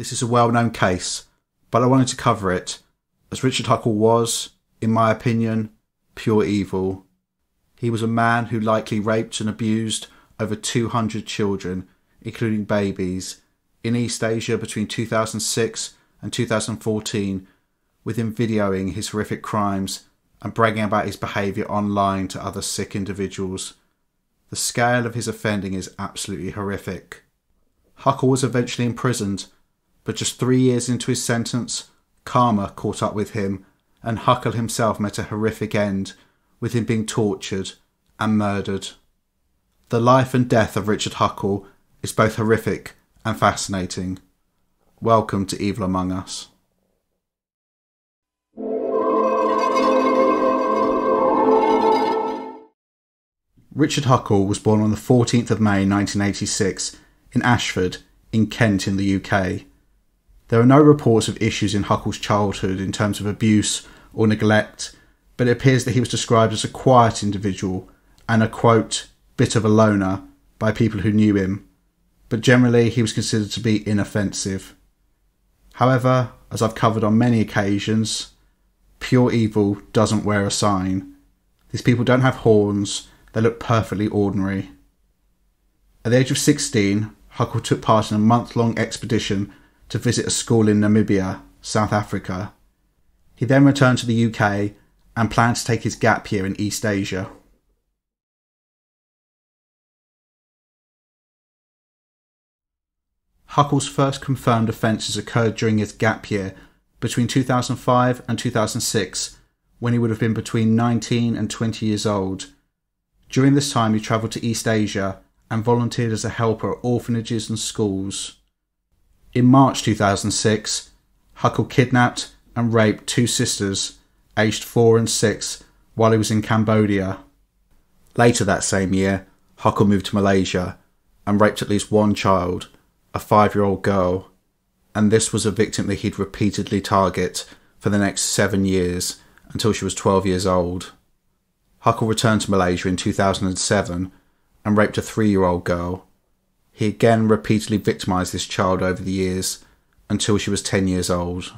This is a well known case, but I wanted to cover it, as Richard Huckle was, in my opinion, pure evil. He was a man who likely raped and abused over 200 children, including babies, in East Asia between 2006 and 2014, with him videoing his horrific crimes and bragging about his behaviour online to other sick individuals. The scale of his offending is absolutely horrific. Huckle was eventually imprisoned, but just three years into his sentence, karma caught up with him, and Huckle himself met a horrific end, with him being tortured and murdered. The life and death of Richard Huckle is both horrific and fascinating. Welcome to Evil Among Us. Richard Huckle was born on the 14th of May 1986 in Ashford, in Kent, in the UK. There are no reports of issues in Huckle's childhood in terms of abuse or neglect, but it appears that he was described as a quiet individual and a quote, bit of a loner by people who knew him, but generally he was considered to be inoffensive. However, as I've covered on many occasions, pure evil doesn't wear a sign. These people don't have horns, they look perfectly ordinary. At the age of 16, Huckle took part in a month long expedition to visit a school in Namibia, South Africa. He then returned to the UK and planned to take his gap year in East Asia. Huckle's first confirmed offences occurred during his gap year between 2005 and 2006, when he would have been between 19 and 20 years old. During this time, he travelled to East Asia and volunteered as a helper at orphanages and schools. In March 2006, Huckle kidnapped and raped two sisters, aged four and six, while he was in Cambodia. Later that same year, Huckle moved to Malaysia and raped at least one child, a five year old girl, and this was a victim that he'd repeatedly target for the next seven years until she was 12 years old. Huckle returned to Malaysia in 2007 and raped a three year old girl. He again repeatedly victimised this child over the years until she was 10 years old.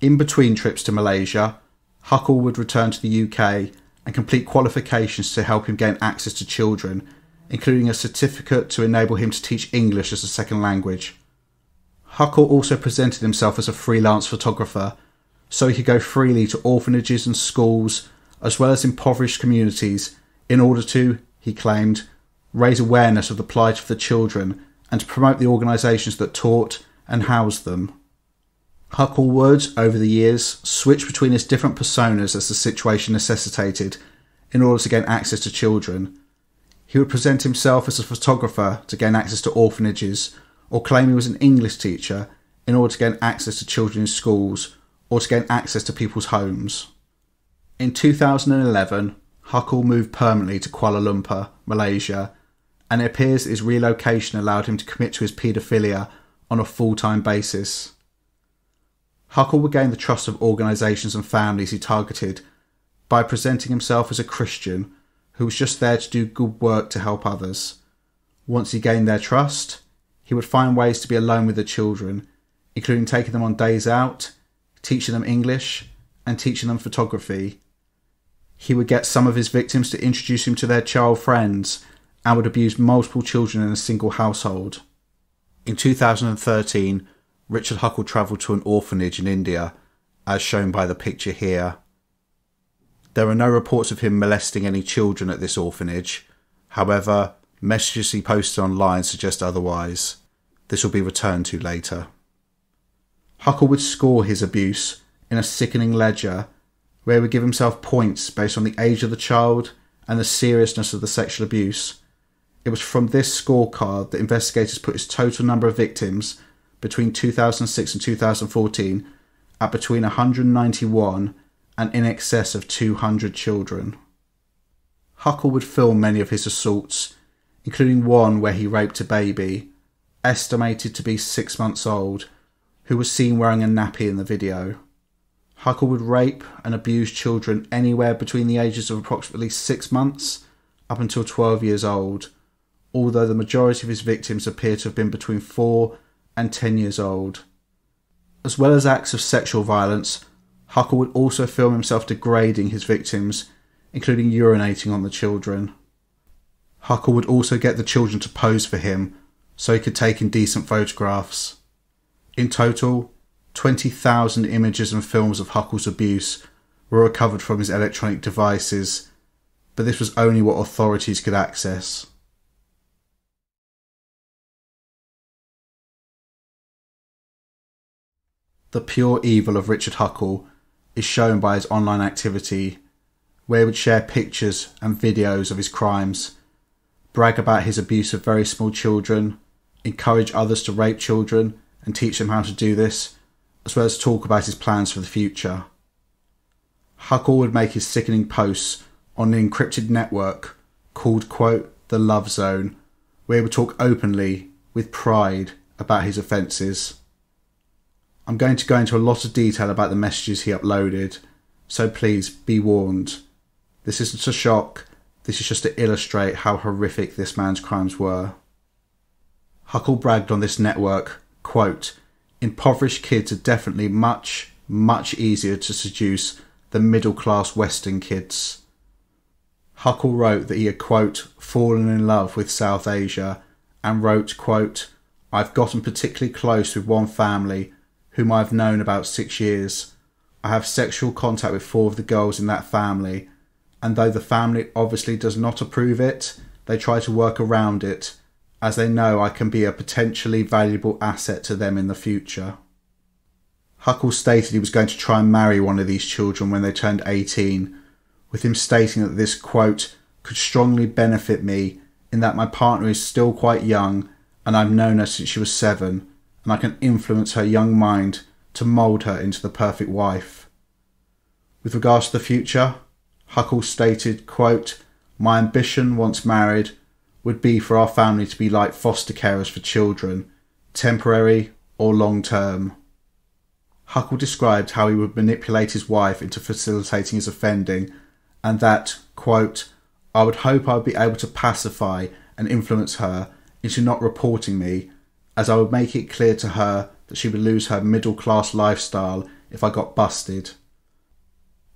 In between trips to Malaysia, Huckle would return to the UK and complete qualifications to help him gain access to children, including a certificate to enable him to teach English as a second language. Huckle also presented himself as a freelance photographer, so he could go freely to orphanages and schools, as well as impoverished communities, in order to, he claimed, raise awareness of the plight of the children and to promote the organisations that taught and housed them. Huckle would, over the years, switch between his different personas as the situation necessitated in order to gain access to children. He would present himself as a photographer to gain access to orphanages, or claim he was an English teacher in order to gain access to children in schools, or to gain access to people's homes. In 2011, Huckle moved permanently to Kuala Lumpur, Malaysia, and it appears his relocation allowed him to commit to his paedophilia on a full time basis. Huckle would gain the trust of organisations and families he targeted by presenting himself as a Christian who was just there to do good work to help others. Once he gained their trust, he would find ways to be alone with the children, including taking them on days out, teaching them English, and teaching them photography. He would get some of his victims to introduce him to their child friends and would abuse multiple children in a single household. In 2013, Richard Huckle travelled to an orphanage in India, as shown by the picture here. There are no reports of him molesting any children at this orphanage. However, messages he posted online suggest otherwise. This will be returned to later. Huckle would score his abuse in a sickening ledger where he would give himself points based on the age of the child and the seriousness of the sexual abuse. It was from this scorecard that investigators put his total number of victims between 2006 and 2014 at between 191 and in excess of 200 children. Huckle would film many of his assaults, including one where he raped a baby, estimated to be six months old, who was seen wearing a nappy in the video. Huckle would rape and abuse children anywhere between the ages of approximately six months up until 12 years old, although the majority of his victims appear to have been between 4 and 10 years old. As well as acts of sexual violence, Huckle would also film himself degrading his victims, including urinating on the children. Huckle would also get the children to pose for him so he could take indecent photographs. In total, 20,000 images and films of Huckle's abuse were recovered from his electronic devices, but this was only what authorities could access. The pure evil of Richard Huckle is shown by his online activity, where he would share pictures and videos of his crimes, brag about his abuse of very small children, encourage others to rape children and teach them how to do this, as well as talk about his plans for the future. Huckle would make his sickening posts on an encrypted network called, quote, the Love Zone, where he would talk openly, with pride, about his offences. I'm going to go into a lot of detail about the messages he uploaded, so please be warned. This isn't a shock, this is just to illustrate how horrific this man's crimes were. Huckle bragged on this network, quote, impoverished kids are definitely much, much easier to seduce than middle class Western kids. Huckle wrote that he had, quote, fallen in love with South Asia and wrote, quote, I've gotten particularly close with one family whom I've known about six years. I have sexual contact with four of the girls in that family, and though the family obviously does not approve it, they try to work around it, as they know I can be a potentially valuable asset to them in the future. Huckle stated he was going to try and marry one of these children when they turned 18, with him stating that this quote could strongly benefit me in that my partner is still quite young and I've known her since she was seven and I can influence her young mind to mould her into the perfect wife. With regards to the future, Huckle stated, quote, My ambition, once married, would be for our family to be like foster carers for children, temporary or long term. Huckle described how he would manipulate his wife into facilitating his offending, and that, quote, I would hope I would be able to pacify and influence her into not reporting me as I would make it clear to her that she would lose her middle class lifestyle if I got busted.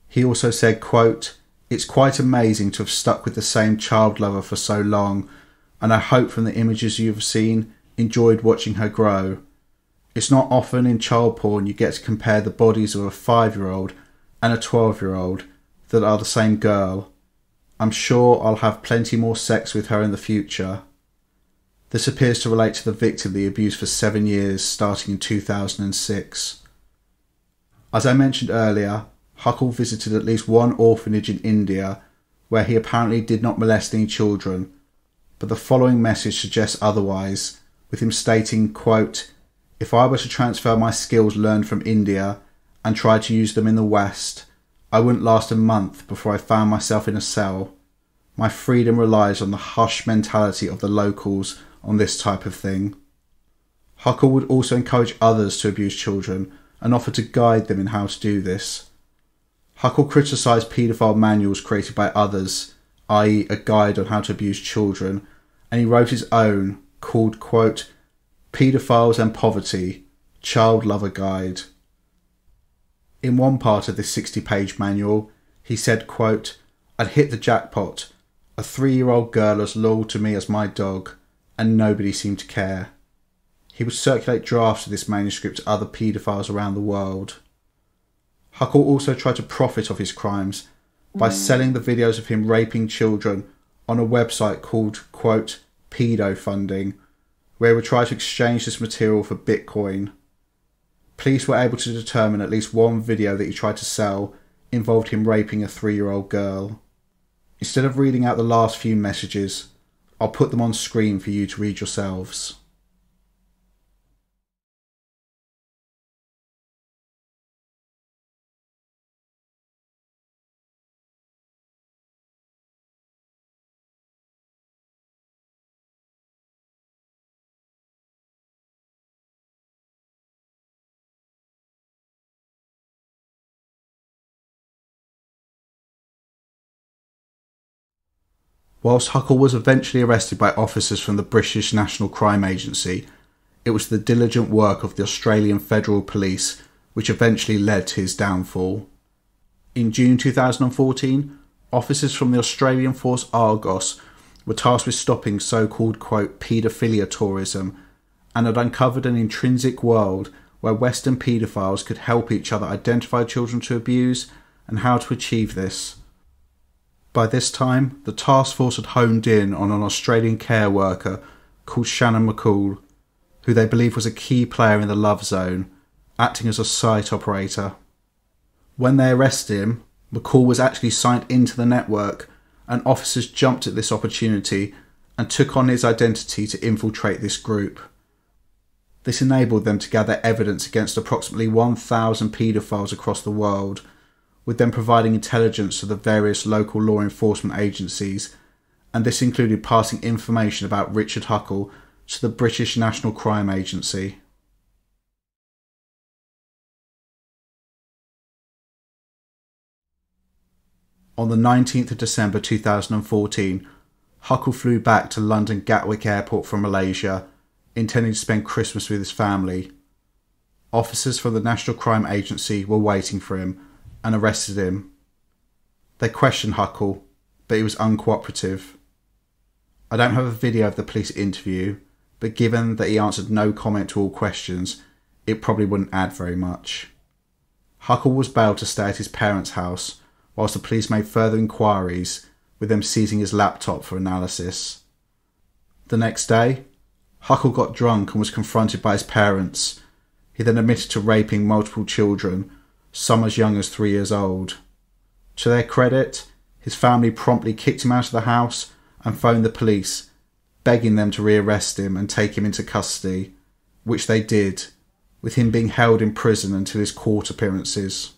He also said, quote, It's quite amazing to have stuck with the same child lover for so long, and I hope from the images you have seen, enjoyed watching her grow. It's not often in child porn you get to compare the bodies of a five year old and a 12 year old that are the same girl. I'm sure I'll have plenty more sex with her in the future. This appears to relate to the victim he abused for seven years, starting in 2006. As I mentioned earlier, Huckle visited at least one orphanage in India where he apparently did not molest any children, but the following message suggests otherwise, with him stating, quote, If I were to transfer my skills learned from India and try to use them in the West, I wouldn't last a month before I found myself in a cell. My freedom relies on the hush mentality of the locals on this type of thing. Huckle would also encourage others to abuse children and offer to guide them in how to do this. Huckle criticised paedophile manuals created by others, i.e., a guide on how to abuse children, and he wrote his own called, quote, Paedophiles and Poverty Child Lover Guide. In one part of this 60 page manual, he said, quote, I'd hit the jackpot. A three year old girl as loyal to me as my dog and nobody seemed to care. He would circulate drafts of this manuscript to other paedophiles around the world. Huckle also tried to profit off his crimes by mm. selling the videos of him raping children on a website called, quote, pedo funding, where he would try to exchange this material for Bitcoin. Police were able to determine at least one video that he tried to sell involved him raping a three year old girl. Instead of reading out the last few messages, I'll put them on screen for you to read yourselves. Whilst Huckle was eventually arrested by officers from the British National Crime Agency, it was the diligent work of the Australian Federal Police which eventually led to his downfall. In June 2014, officers from the Australian force Argos were tasked with stopping so called quote paedophilia tourism and had uncovered an intrinsic world where Western paedophiles could help each other identify children to abuse and how to achieve this. By this time, the task force had honed in on an Australian care worker called Shannon McCoole, who they believed was a key player in the love zone, acting as a site operator. When they arrested him, McCoole was actually signed into the network, and officers jumped at this opportunity and took on his identity to infiltrate this group. This enabled them to gather evidence against approximately 1,000 paedophiles across the world, with them providing intelligence to the various local law enforcement agencies, and this included passing information about Richard Huckle to the British National Crime Agency. On the 19th of December 2014, Huckle flew back to London Gatwick Airport from Malaysia intending to spend Christmas with his family. Officers from the National Crime Agency were waiting for him and arrested him. They questioned Huckle, but he was uncooperative. I don't have a video of the police interview, but given that he answered no comment to all questions, it probably wouldn't add very much. Huckle was bailed to stay at his parents' house whilst the police made further inquiries, with them seizing his laptop for analysis. The next day, Huckle got drunk and was confronted by his parents. He then admitted to raping multiple children, some as young as three years old. To their credit, his family promptly kicked him out of the house and phoned the police, begging them to rearrest him and take him into custody, which they did, with him being held in prison until his court appearances.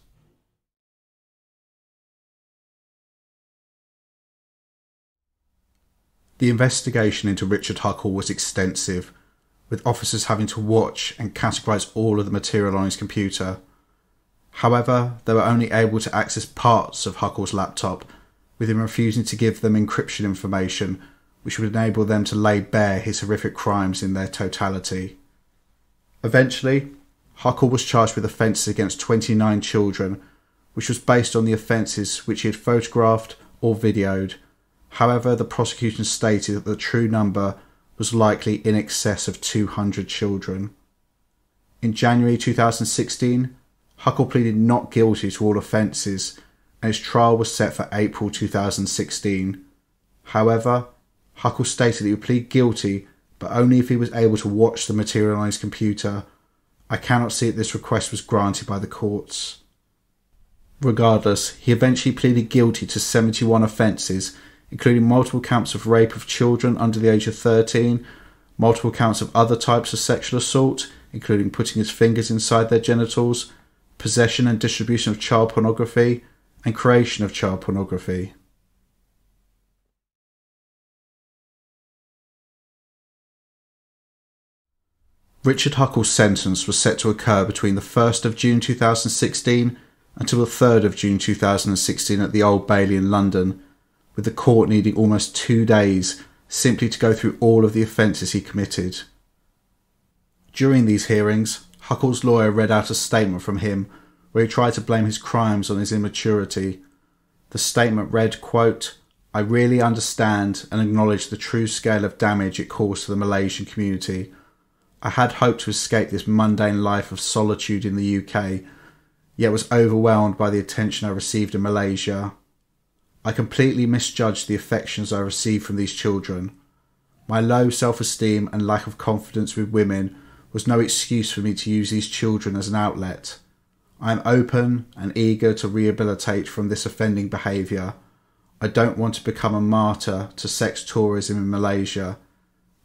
The investigation into Richard Huckle was extensive, with officers having to watch and categorise all of the material on his computer. However, they were only able to access parts of Huckle's laptop, with him refusing to give them encryption information, which would enable them to lay bare his horrific crimes in their totality. Eventually, Huckle was charged with offences against 29 children, which was based on the offences which he had photographed or videoed However, the prosecution stated that the true number was likely in excess of 200 children. In January 2016, Huckle pleaded not guilty to all offences and his trial was set for April 2016. However, Huckle stated that he would plead guilty but only if he was able to watch the material on his computer. I cannot see that this request was granted by the courts. Regardless, he eventually pleaded guilty to 71 offences including multiple counts of rape of children under the age of 13, multiple counts of other types of sexual assault, including putting his fingers inside their genitals, possession and distribution of child pornography, and creation of child pornography. Richard Huckle's sentence was set to occur between the 1st of June 2016 until the 3rd of June 2016 at the Old Bailey in London, with the court needing almost two days simply to go through all of the offences he committed. During these hearings, Huckle's lawyer read out a statement from him where he tried to blame his crimes on his immaturity. The statement read, quote, I really understand and acknowledge the true scale of damage it caused to the Malaysian community. I had hoped to escape this mundane life of solitude in the UK, yet was overwhelmed by the attention I received in Malaysia I completely misjudged the affections I received from these children. My low self esteem and lack of confidence with women was no excuse for me to use these children as an outlet. I am open and eager to rehabilitate from this offending behaviour. I don't want to become a martyr to sex tourism in Malaysia.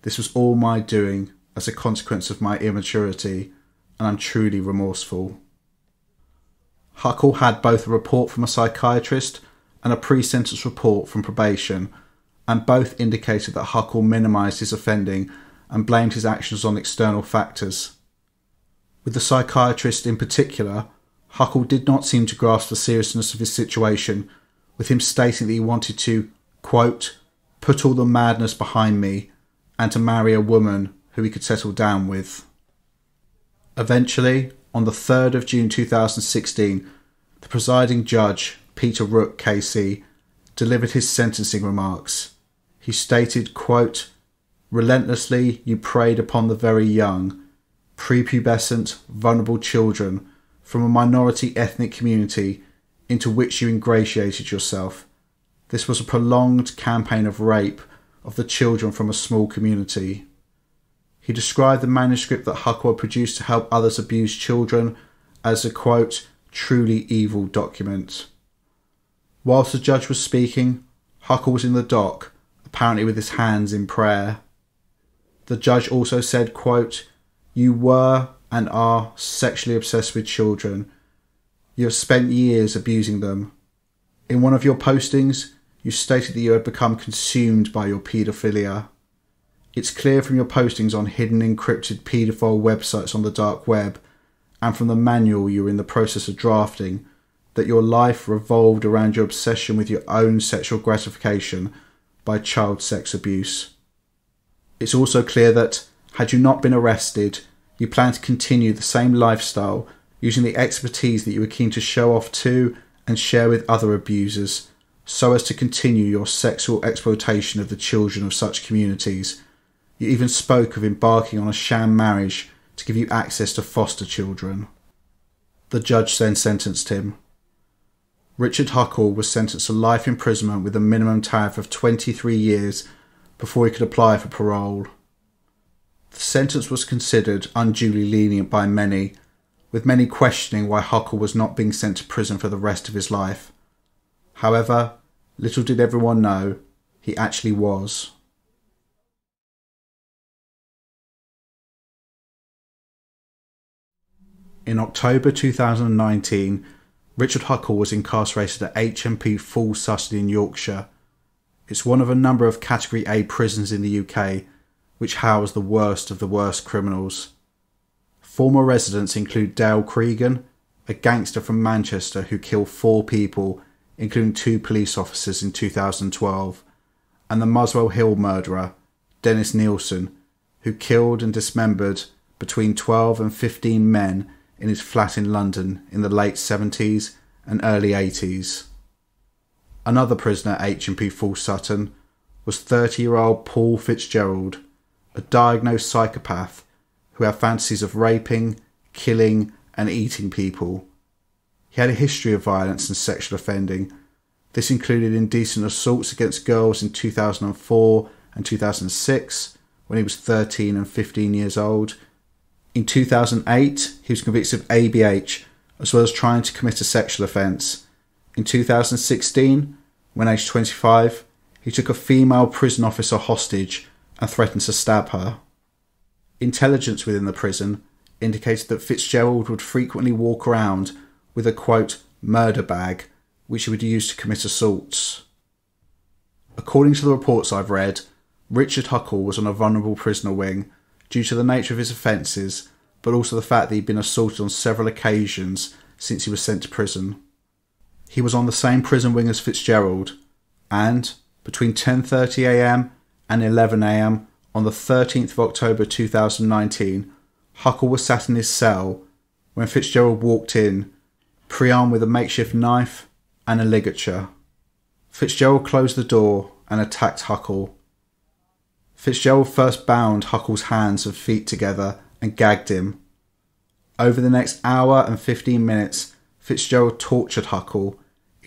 This was all my doing as a consequence of my immaturity, and I'm truly remorseful. Huckle had both a report from a psychiatrist and a pre sentence report from probation, and both indicated that Huckle minimised his offending and blamed his actions on external factors. With the psychiatrist in particular, Huckle did not seem to grasp the seriousness of his situation, with him stating that he wanted to, quote, put all the madness behind me and to marry a woman who he could settle down with. Eventually, on the 3rd of June 2016, the presiding judge, Peter Rook KC, delivered his sentencing remarks. He stated, quote, Relentlessly you preyed upon the very young, prepubescent, vulnerable children from a minority ethnic community into which you ingratiated yourself. This was a prolonged campaign of rape of the children from a small community. He described the manuscript that Huckle produced to help others abuse children as a quote, truly evil document. Whilst the judge was speaking, Huckle was in the dock, apparently with his hands in prayer. The judge also said, quote, You were and are sexually obsessed with children. You have spent years abusing them. In one of your postings, you stated that you had become consumed by your paedophilia. It's clear from your postings on hidden encrypted paedophile websites on the dark web and from the manual you were in the process of drafting that your life revolved around your obsession with your own sexual gratification by child sex abuse. It's also clear that, had you not been arrested, you plan to continue the same lifestyle using the expertise that you were keen to show off to and share with other abusers so as to continue your sexual exploitation of the children of such communities. You even spoke of embarking on a sham marriage to give you access to foster children. The judge then sentenced him. Richard Huckle was sentenced to life imprisonment with a minimum tariff of 23 years before he could apply for parole. The sentence was considered unduly lenient by many, with many questioning why Huckle was not being sent to prison for the rest of his life. However, little did everyone know, he actually was. In October 2019, Richard Huckle was incarcerated at HMP Full Sutton in Yorkshire. It's one of a number of Category A prisons in the UK which house the worst of the worst criminals. Former residents include Dale Cregan, a gangster from Manchester who killed four people, including two police officers in 2012, and the Muswell Hill murderer, Dennis Nilsen, who killed and dismembered between 12 and 15 men in his flat in London in the late 70s and early 80s. Another prisoner at HMP Full Sutton was 30 year old Paul Fitzgerald, a diagnosed psychopath who had fantasies of raping, killing, and eating people. He had a history of violence and sexual offending. This included indecent assaults against girls in 2004 and 2006 when he was 13 and 15 years old. In 2008, he was convicted of ABH as well as trying to commit a sexual offence. In 2016, when aged 25, he took a female prison officer hostage and threatened to stab her. Intelligence within the prison indicated that Fitzgerald would frequently walk around with a quote, murder bag, which he would use to commit assaults. According to the reports I've read, Richard Huckle was on a vulnerable prisoner wing due to the nature of his offences, but also the fact that he'd been assaulted on several occasions since he was sent to prison. He was on the same prison wing as Fitzgerald, and between 10:30am and 11am on the 13th of October 2019, Huckle was sat in his cell when Fitzgerald walked in, pre-armed with a makeshift knife and a ligature. Fitzgerald closed the door and attacked Huckle. Fitzgerald first bound Huckle's hands and feet together and gagged him. Over the next hour and 15 minutes, Fitzgerald tortured Huckle,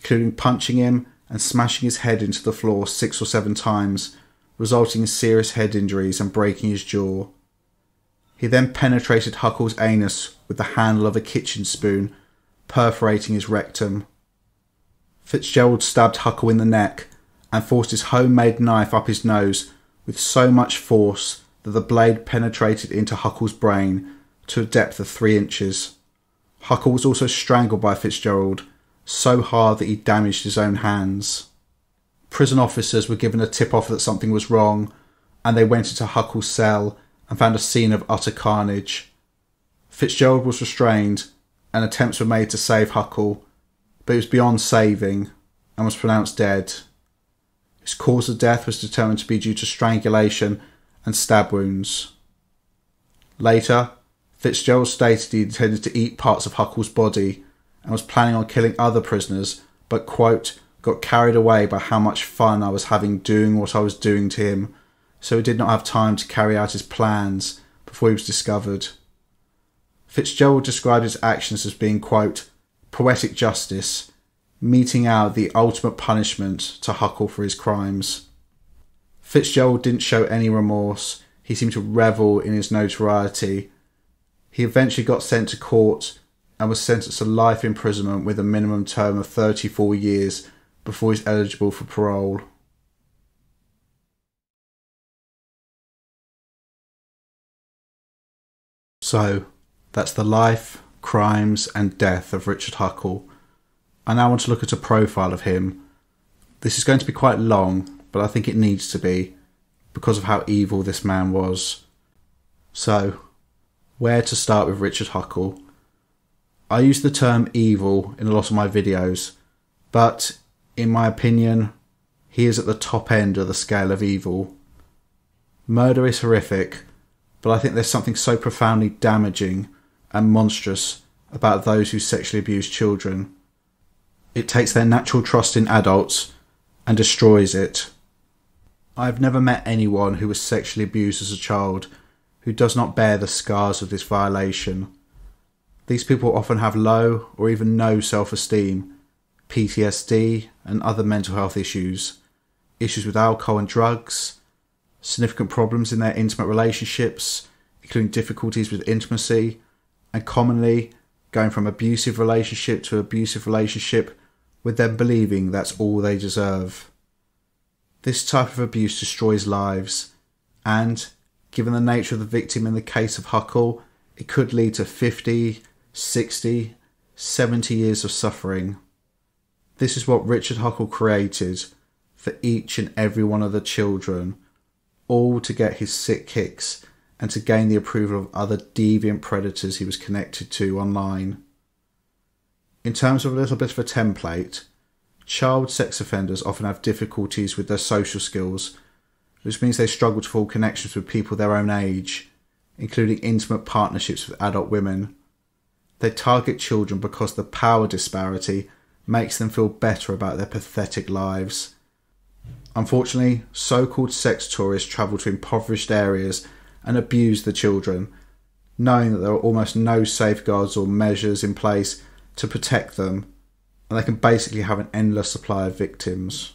including punching him and smashing his head into the floor six or seven times resulting in serious head injuries and breaking his jaw. He then penetrated Huckle's anus with the handle of a kitchen spoon, perforating his rectum. Fitzgerald stabbed Huckle in the neck and forced his homemade knife up his nose with so much force that the blade penetrated into Huckle's brain to a depth of three inches. Huckle was also strangled by Fitzgerald so hard that he damaged his own hands prison officers were given a tip off that something was wrong, and they went into Huckle's cell and found a scene of utter carnage. Fitzgerald was restrained, and attempts were made to save Huckle, but he was beyond saving and was pronounced dead. His cause of death was determined to be due to strangulation and stab wounds. Later, Fitzgerald stated he intended to eat parts of Huckle's body and was planning on killing other prisoners, but, quote, got carried away by how much fun I was having doing what I was doing to him, so he did not have time to carry out his plans before he was discovered. Fitzgerald described his actions as being, quote, poetic justice, meting out the ultimate punishment to Huckle for his crimes. Fitzgerald didn't show any remorse. He seemed to revel in his notoriety. He eventually got sent to court and was sentenced to life imprisonment with a minimum term of 34 years before he's eligible for parole. So, that's the life, crimes, and death of Richard Huckle. I now want to look at a profile of him. This is going to be quite long, but I think it needs to be because of how evil this man was. So, where to start with Richard Huckle? I use the term evil in a lot of my videos, but in my opinion, he is at the top end of the scale of evil. Murder is horrific, but I think there's something so profoundly damaging and monstrous about those who sexually abuse children. It takes their natural trust in adults and destroys it. I have never met anyone who was sexually abused as a child who does not bear the scars of this violation. These people often have low or even no self esteem, PTSD, and other mental health issues, issues with alcohol and drugs, significant problems in their intimate relationships, including difficulties with intimacy, and commonly going from abusive relationship to abusive relationship with them believing that's all they deserve. This type of abuse destroys lives, and given the nature of the victim in the case of Huckle, it could lead to 50, 60, 70 years of suffering. This is what Richard Huckle created for each and every one of the children, all to get his sick kicks and to gain the approval of other deviant predators he was connected to online. In terms of a little bit of a template, child sex offenders often have difficulties with their social skills, which means they struggle to form connections with people their own age, including intimate partnerships with adult women. They target children because the power disparity makes them feel better about their pathetic lives. Unfortunately, so called sex tourists travel to impoverished areas and abuse the children, knowing that there are almost no safeguards or measures in place to protect them, and they can basically have an endless supply of victims.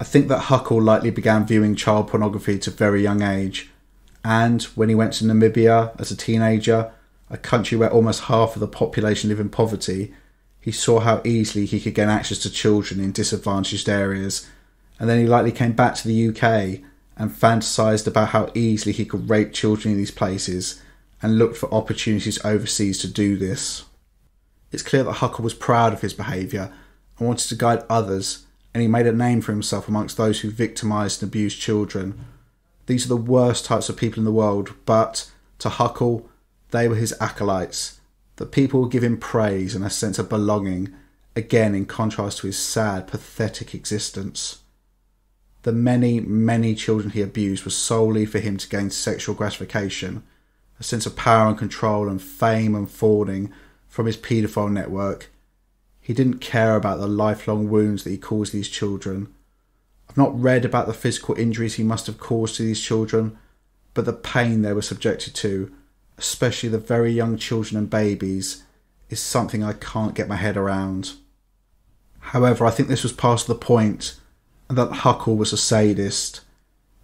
I think that Huckle likely began viewing child pornography at a very young age, and when he went to Namibia as a teenager, a country where almost half of the population live in poverty, he saw how easily he could gain access to children in disadvantaged areas, and then he likely came back to the UK and fantasized about how easily he could rape children in these places and looked for opportunities overseas to do this. It's clear that Huckle was proud of his behaviour and wanted to guide others, and he made a name for himself amongst those who victimised and abused children. These are the worst types of people in the world, but to Huckle, they were his acolytes. The people would give him praise and a sense of belonging, again in contrast to his sad, pathetic existence. The many, many children he abused were solely for him to gain sexual gratification, a sense of power and control and fame and fawning from his paedophile network. He didn't care about the lifelong wounds that he caused these children. I've not read about the physical injuries he must have caused to these children, but the pain they were subjected to, especially the very young children and babies, is something I can't get my head around. However, I think this was past the point that Huckle was a sadist.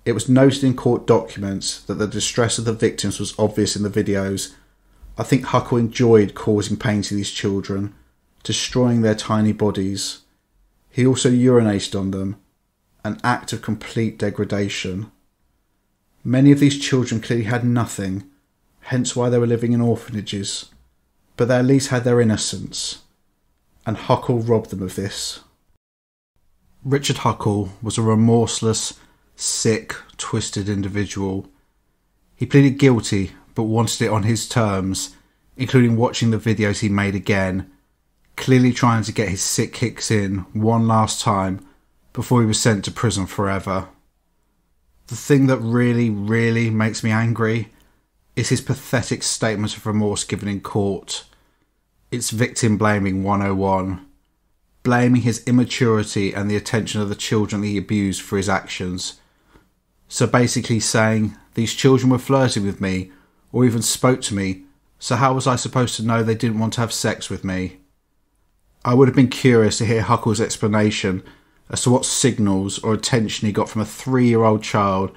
It was noted in court documents that the distress of the victims was obvious in the videos. I think Huckle enjoyed causing pain to these children, destroying their tiny bodies. He also urinated on them, an act of complete degradation. Many of these children clearly had nothing, hence why they were living in orphanages, but they at least had their innocence, and Huckle robbed them of this. Richard Huckle was a remorseless, sick, twisted individual. He pleaded guilty but wanted it on his terms, including watching the videos he made again, clearly trying to get his sick kicks in one last time before he was sent to prison forever. The thing that really, really makes me angry It's his pathetic statement of remorse given in court. It's victim blaming 101. Blaming his immaturity and the attention of the children he abused for his actions. So basically saying, these children were flirting with me or even spoke to me, so how was I supposed to know they didn't want to have sex with me? I would have been curious to hear Huckle's explanation as to what signals or attention he got from a three year old child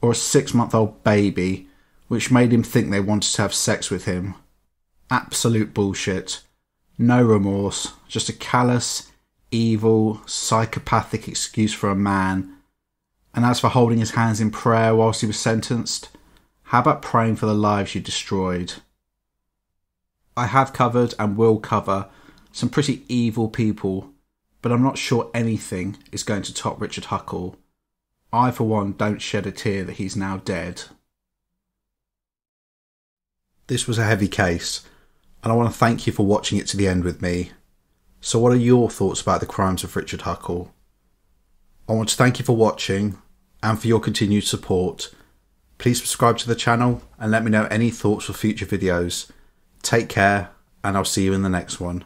or a six month old baby which made him think they wanted to have sex with him. Absolute bullshit. No remorse, just a callous, evil, psychopathic excuse for a man. And as for holding his hands in prayer whilst he was sentenced, how about praying for the lives you destroyed? I have covered and will cover some pretty evil people, but I'm not sure anything is going to top Richard Huckle. I, for one, don't shed a tear that he's now dead. This was a heavy case, and I want to thank you for watching it to the end with me. So, what are your thoughts about the crimes of Richard Huckle? I want to thank you for watching and for your continued support. Please subscribe to the channel and let me know any thoughts for future videos. Take care, and I'll see you in the next one.